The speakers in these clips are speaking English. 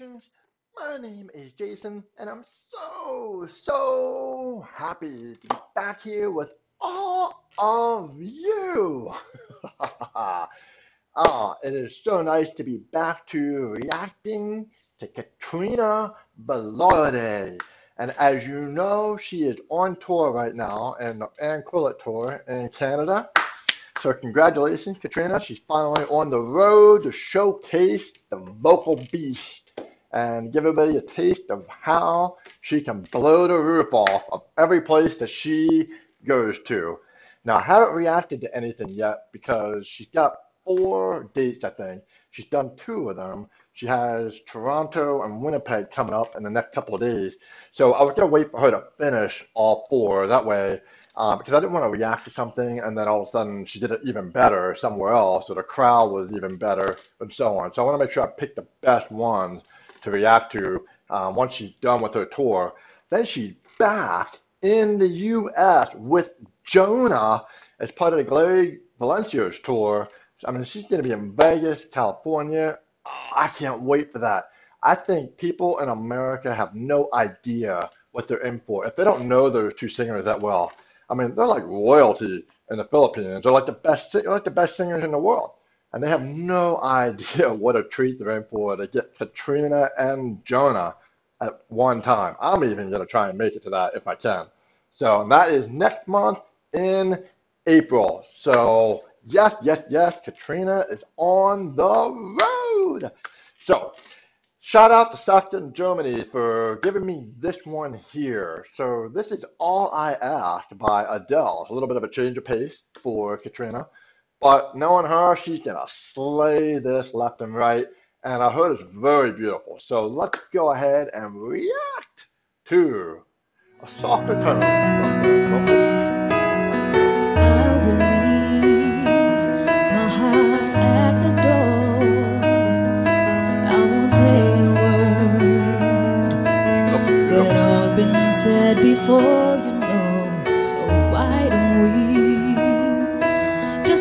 Productions. My name is Jason, and I'm so, so happy to be back here with all of you. ah, it is so nice to be back to reacting to Katrina Velarde. And as you know, she is on tour right now, and the Ann tour in Canada. So congratulations, Katrina. She's finally on the road to showcase the vocal beast and give everybody a taste of how she can blow the roof off of every place that she goes to. Now, I haven't reacted to anything yet because she's got four dates, I think. She's done two of them. She has Toronto and Winnipeg coming up in the next couple of days. So I was going to wait for her to finish all four. That way, uh, because I didn't want to react to something and then all of a sudden she did it even better somewhere else, or the crowd was even better, and so on. So I want to make sure I pick the best ones to react to um, once she's done with her tour. Then she's back in the U.S. with Jonah as part of the Glary Valencios tour. I mean, she's going to be in Vegas, California. Oh, I can't wait for that. I think people in America have no idea what they're in for if they don't know those two singers that well. I mean, they're like royalty in the Philippines. They're like the best, they're like the best singers in the world, and they have no idea what a treat they're in for to get Katrina and Jonah at one time. I'm even gonna try and make it to that if I can. So that is next month in April. So yes, yes, yes, Katrina is on the road. So Shout out to Stockton, Germany for giving me this one here. So this is All I Ask by Adele. A little bit of a change of pace for Katrina. But knowing her, she's going to slay this left and right. And I heard it's very beautiful. So let's go ahead and react to a softer tone.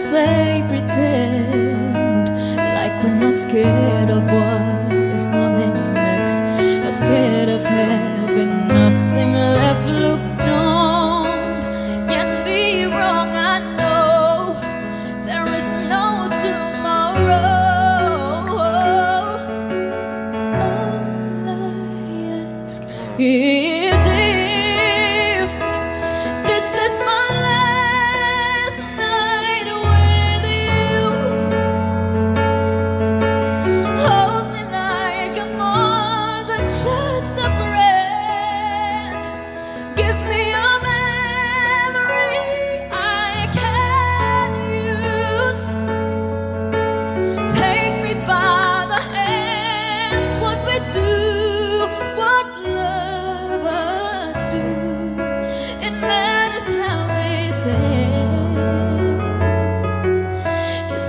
Play pretend like we're not scared of what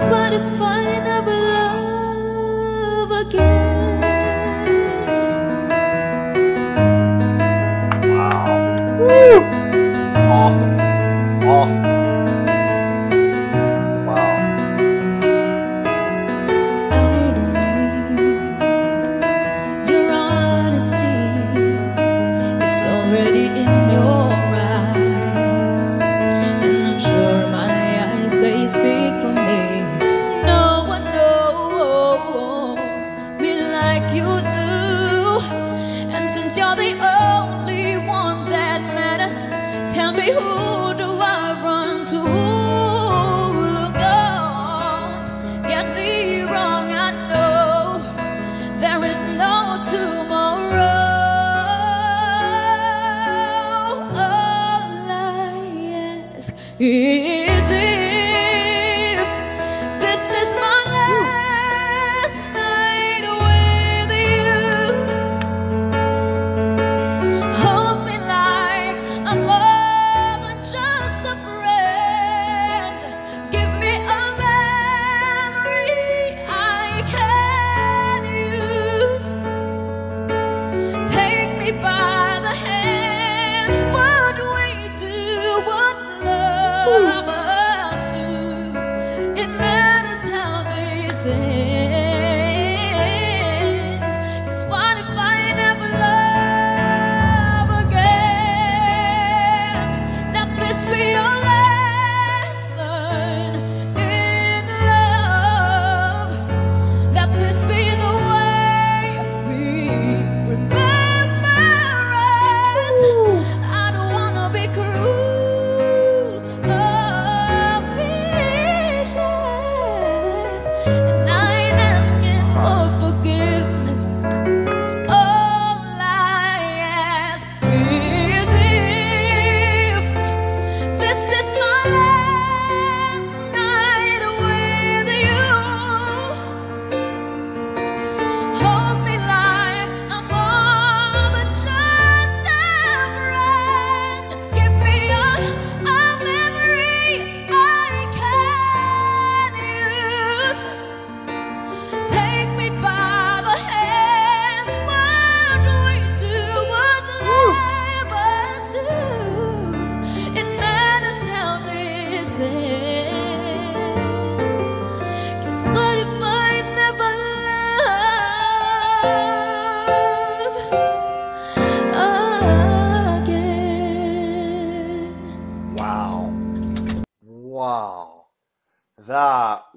what if I never love again? Who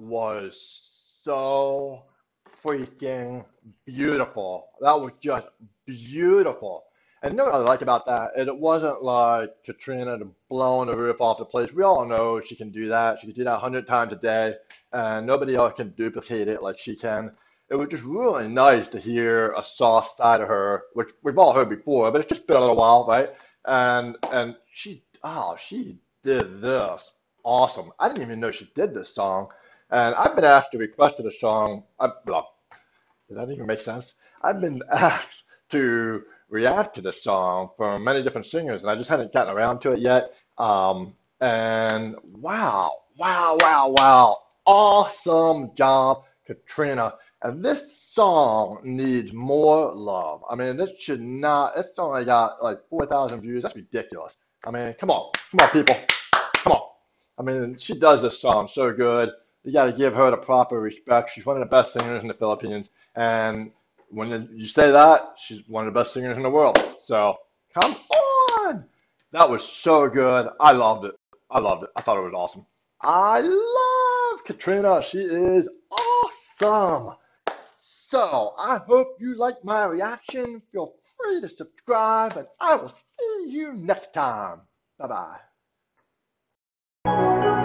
was so freaking beautiful. That was just beautiful. And you know what I liked about that? It wasn't like Katrina blowing the roof off the place. We all know she can do that. She can do that a hundred times a day, and nobody else can duplicate it like she can. It was just really nice to hear a soft side of her, which we've all heard before, but it's just been a little while, right? And and she, oh, she did this awesome. I didn't even know she did this song, and I've been asked to request a song. I, well, does that even make sense? I've been asked to react to this song from many different singers, and I just hadn't gotten around to it yet. Um, and wow, wow, wow, wow. Awesome job, Katrina. And this song needs more love. I mean, this should not, it's only got like 4,000 views. That's ridiculous. I mean, come on, come on, people. Come on. I mean, she does this song so good. You got to give her the proper respect. She's one of the best singers in the Philippines. And when you say that, she's one of the best singers in the world. So come on. That was so good. I loved it. I loved it. I thought it was awesome. I love Katrina. She is awesome. So I hope you like my reaction. Feel free to subscribe, and I will see you next time. Bye bye.